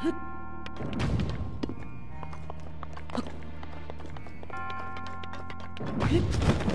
ふっ Hit.